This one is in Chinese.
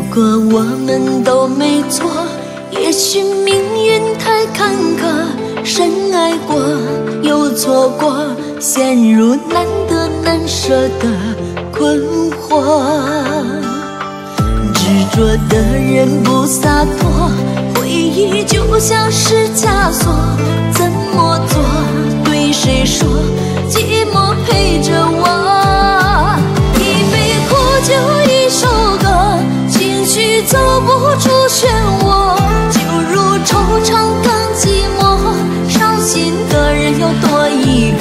如果我们都没错，也许命运太坎坷，深爱过又错过，陷入难得难舍的困惑，执着的人不洒脱，回忆就像是枷锁。不出漩涡，就如惆怅更寂寞，伤心的人又多一个。